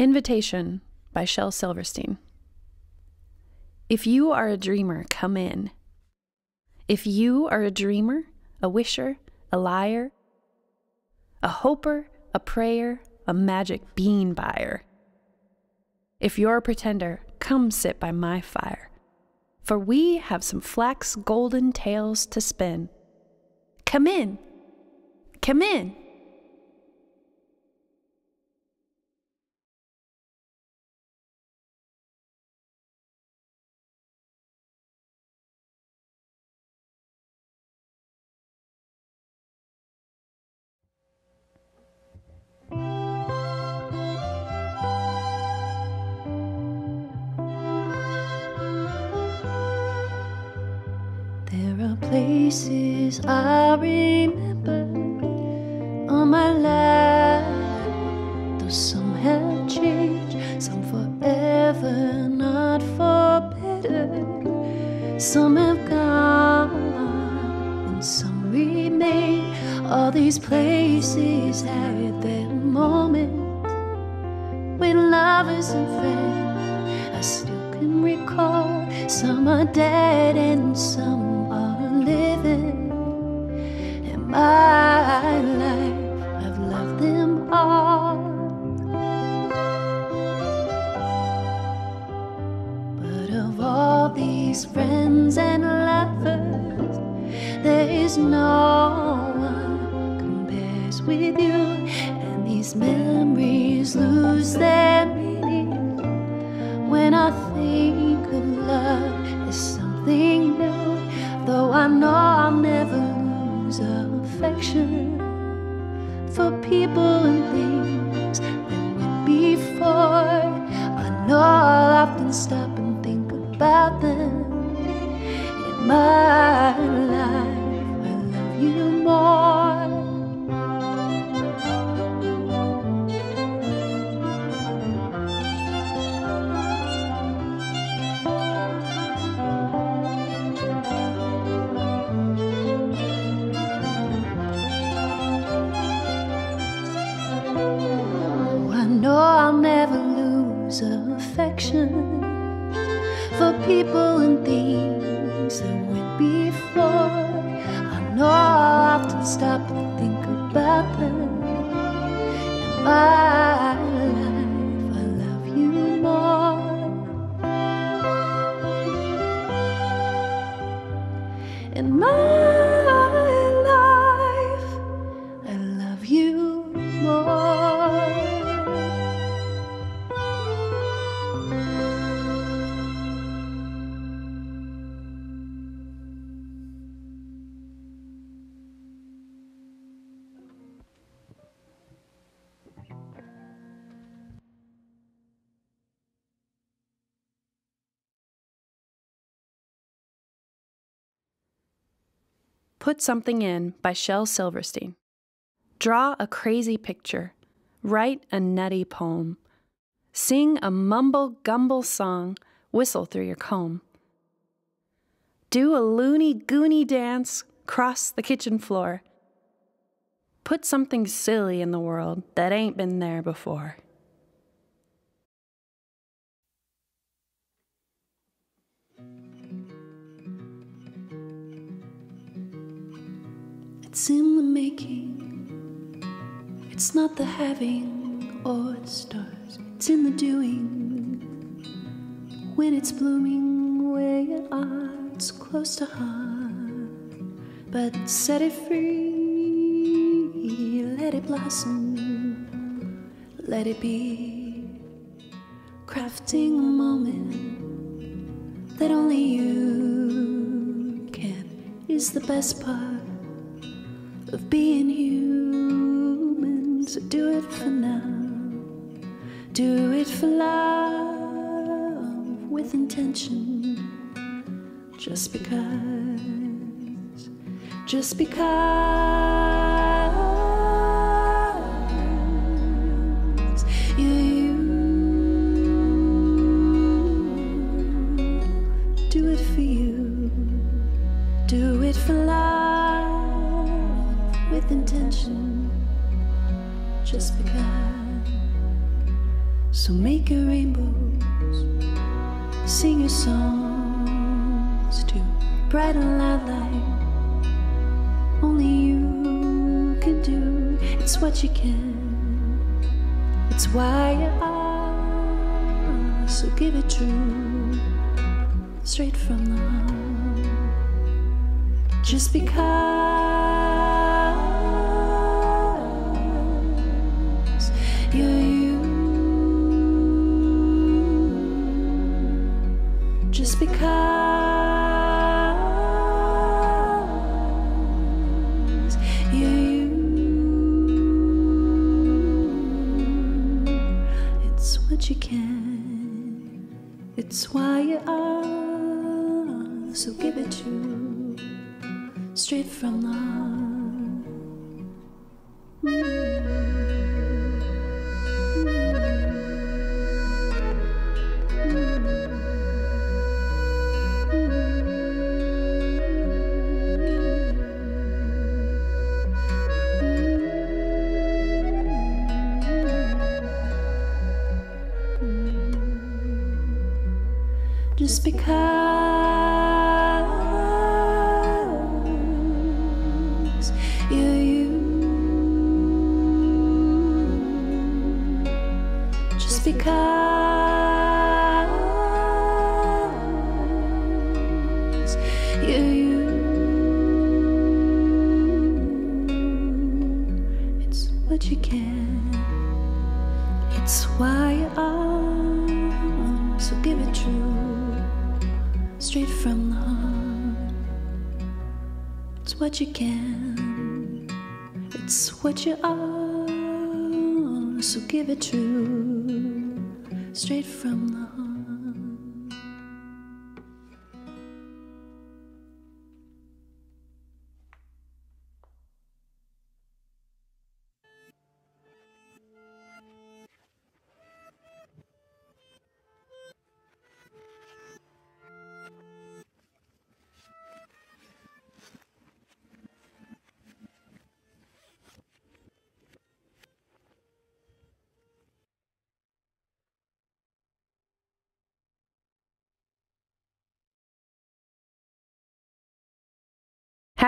Invitation by Shel Silverstein. If you are a dreamer, come in. If you are a dreamer, a wisher, a liar, a hoper, a prayer, a magic bean buyer. If you're a pretender, come sit by my fire. For we have some flax golden tales to spin. Come in, come in. Places I remember on my life, though some have changed, some forever, not for better. Some have gone and some remain. All these places had their moment when lovers and friends I still can recall. Some are these friends and lovers, there is no one compares with you. And these memories lose their meaning when I think of love as something new. Though I know my Put Something In by Shel Silverstein. Draw a crazy picture. Write a nutty poem. Sing a mumble gumble song. Whistle through your comb. Do a loony goony dance. Cross the kitchen floor. Put something silly in the world that ain't been there before. It's in the making. It's not the having or the stars. It's in the doing. When it's blooming where you are, it's close to heart. But set it free, let it blossom, let it be. Crafting a moment that only you can is the best part of being human. So do it for now. Do it for love with intention. Just because. Just because. So give it true, straight from the heart. Just because you're from heart. Just because straight from the heart.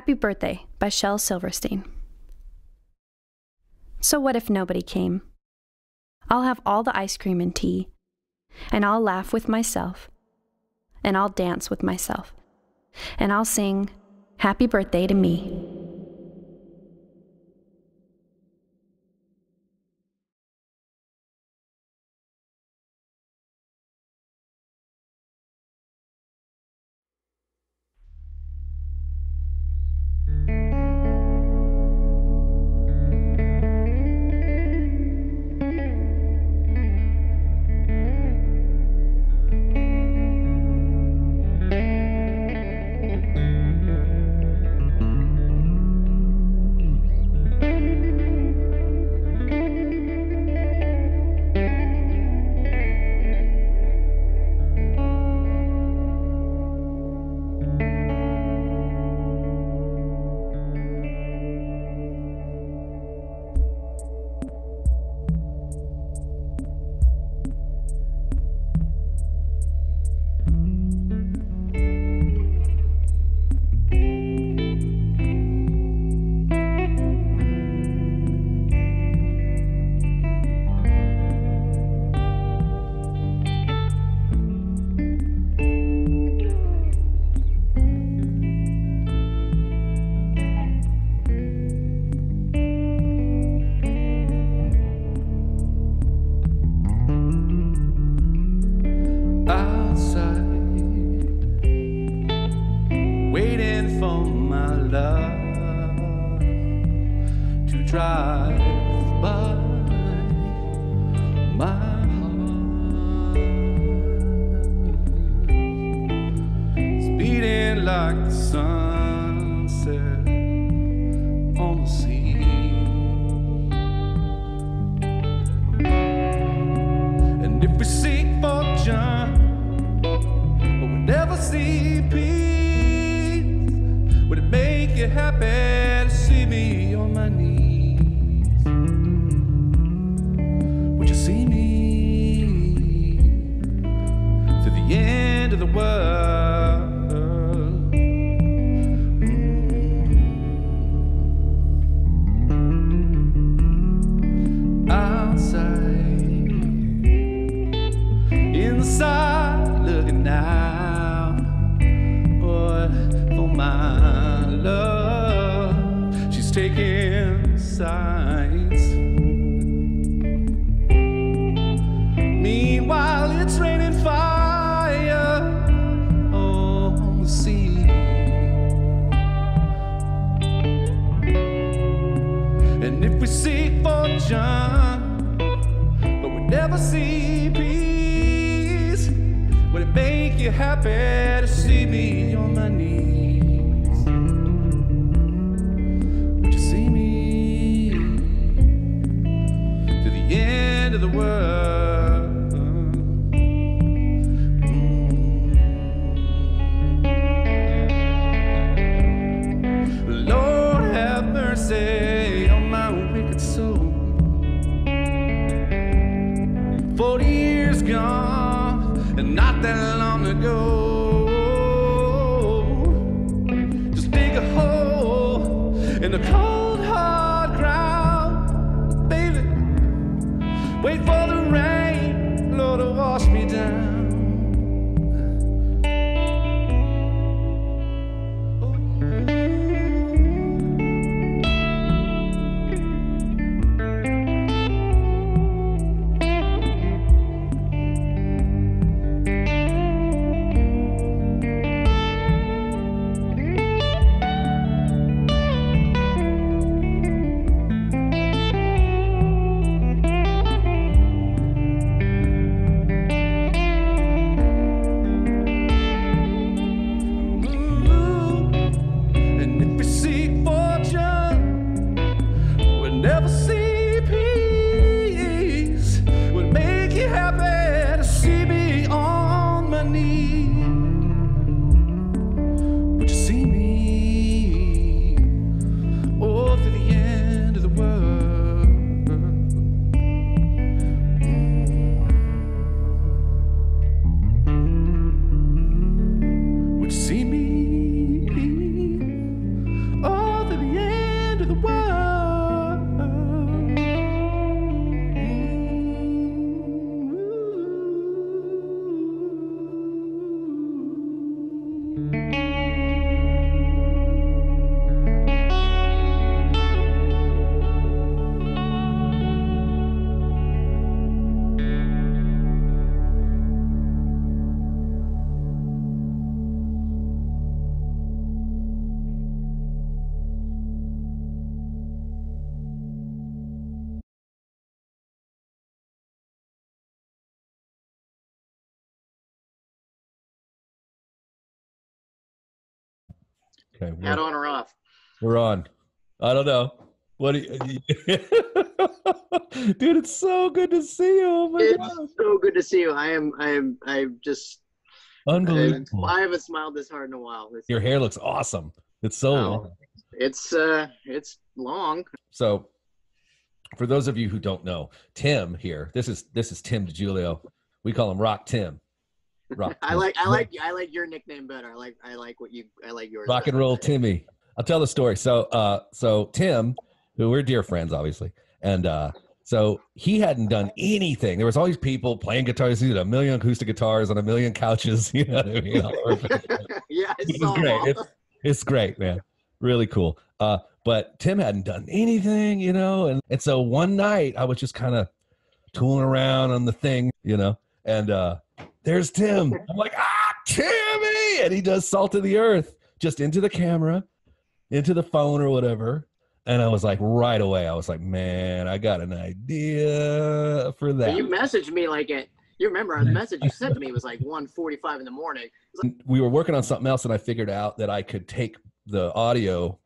Happy Birthday by Shel Silverstein. So, what if nobody came? I'll have all the ice cream and tea, and I'll laugh with myself, and I'll dance with myself, and I'll sing Happy Birthday to me. Drive by my heart. It's beating like the sunset sides. Meanwhile, it's raining fire on the sea. And if we seek fortune, but we never see peace, would it make you happy the world? Okay, Hat on or off? we're on. I don't know. What do you, dude? It's so good to see you. Oh my god, It's so good to see you. I am. I am. I'm just. I, unbelievable! I haven't smiled this hard in a while. It's, Your hair looks awesome. It's so Oh. long. it's uh, it's long. So, for those of you who don't know, Tim here. This is this is Tim DiGiulio. We call him Rock Tim. Rock. I like. I like. I like your nickname better. I like. I like what you. I like yours. Rock and better. roll Timmy. I'll tell the story. So uh so Tim, who we're dear friends, obviously, and uh so he hadn't done anything. There was always people playing guitars. He had a million acoustic guitars on a million couches. You know what I mean? Yeah, it's It saw was them great. It's, it's great, man. Really cool. Uh, but Tim hadn't done anything, you know, and, and so one night I was just kind of tooling around on the thing, you know, and uh, there's Tim. I'm like, ah, Timmy, and he does salt of the earth just into the camera, into the phone or whatever. And I was like, right away, I was like, man, I got an idea for that. You messaged me like it. You remember the message you sent to me was like 1:45 in the morning. we were working on something else and I figured out that I could take the audio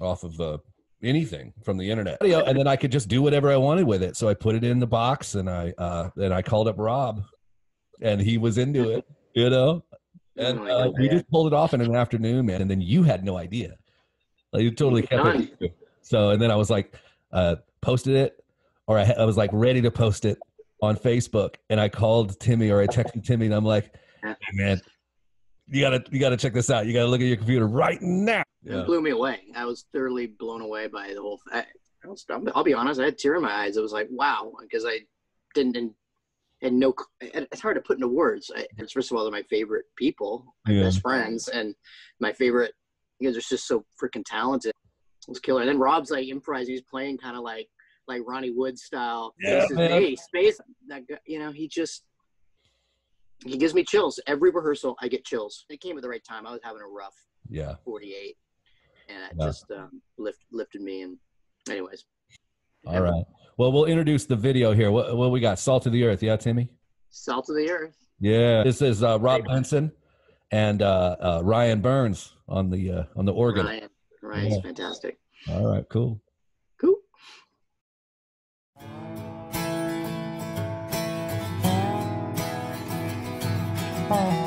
off of the anything from the internet and then I could just do whatever I wanted with it. So I put it in the box and I uh and I called up Rob and he was into it, you know. And Oh my uh, we just pulled it off in an afternoon, man. And then you had no idea. Like you totally kept it. So and then I was like, uh, posted it, or I, I was like ready to post it on Facebook, and I called Timmy or I texted Timmy, and I'm like, hey, man, you gotta you gotta check this out. You gotta look at your computer right now. It blew me away. I was thoroughly blown away by the whole. I, was, I'll be honest. I had tear in my eyes. It was like wow, because I didn't and no, it's hard to put into words. I, it's first of all, they're my favorite people, my Yeah. best friends, and my favorite. You guys are just so freaking talented. It was killer. And then Rob's like improvising. He's playing kind of like like Ronnie Wood style. Yeah, This man. space. That guy, you know, he just he gives me chills every rehearsal. I get chills. It came at the right time. I was having a rough Yeah. 48, and it Yeah. just um, lift, lifted me. And anyways, All right. Well, we'll introduce the video here. What, what we got? Salt of the Earth. Yeah, Timmy? salt of the earth. Yeah. This is uh, Rob Benson and uh, uh, Ryan Burns on the uh, on the organ. Ryan, Ryan's Yeah. fantastic. All right. Cool. Cool. Let's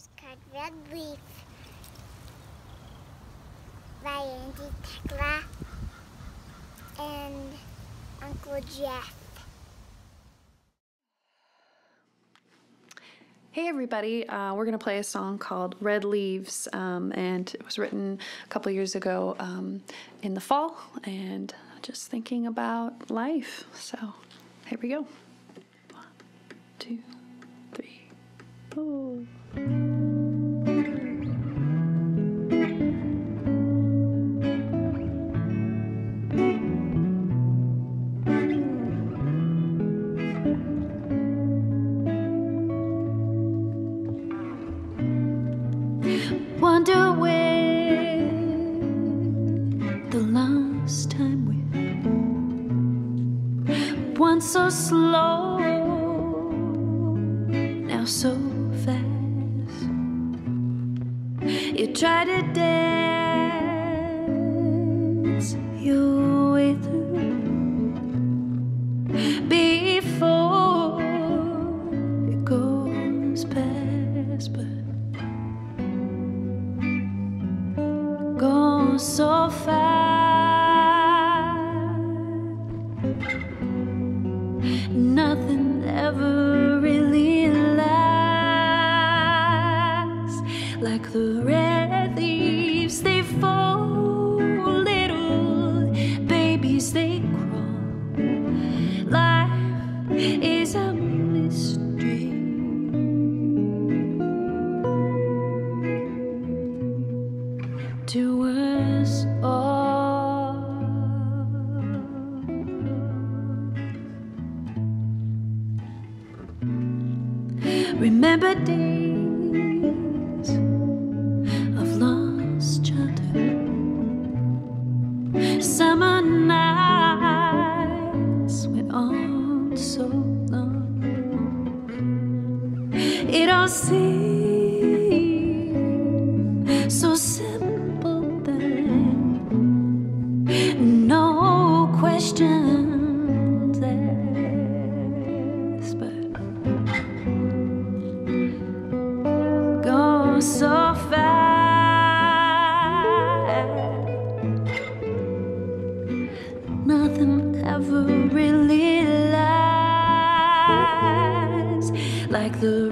is called Red Leaf by Auntie Tekla and Uncle Jeff. Hey everybody, uh, we're going to play a song called Red Leaves, um, and it was written a couple years ago um, in the fall, and just thinking about life. So here we go. One, two, three, four. Wonder where the last time we once so slow, now so fast. Try to dance so fast. Nothing ever really lasts like the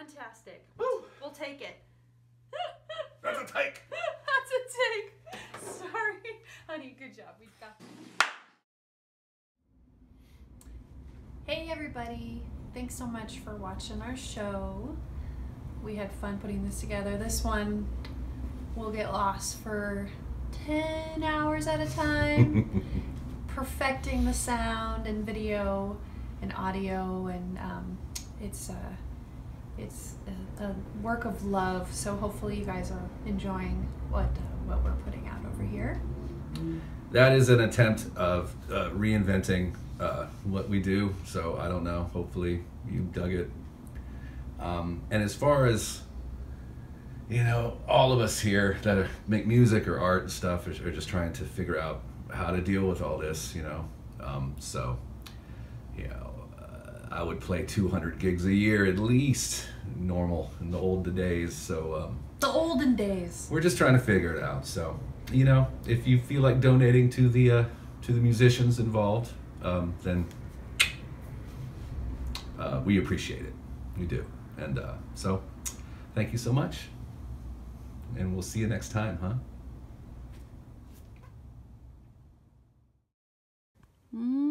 fantastic. We'll take it. That's a take. That's a take. Sorry, honey. Good job. We got. Hey everybody! Thanks so much for watching our show. We had fun putting this together. This one will get lost for 10 hours at a time, perfecting the sound and video and audio, and um, it's uh, it's a, a work of love. So hopefully you guys are enjoying what uh, what we're putting out over here. that is an attempt of uh, reinventing uh, what we do. So I don't know. Hopefully you dug it. Um, and as far as you know, all of us here that are, make music or art and stuff are, are just trying to figure out how to deal with all this. You know, um, so uh, I would play 200 gigs a year at least, normal in the old days. So. Um, The olden days. we're just trying to figure it out. So, you know, if you feel like donating to the uh, to the musicians involved, um, then uh, we appreciate it. We do. And uh, so, thank you so much. And we'll see you next time, huh? Mm.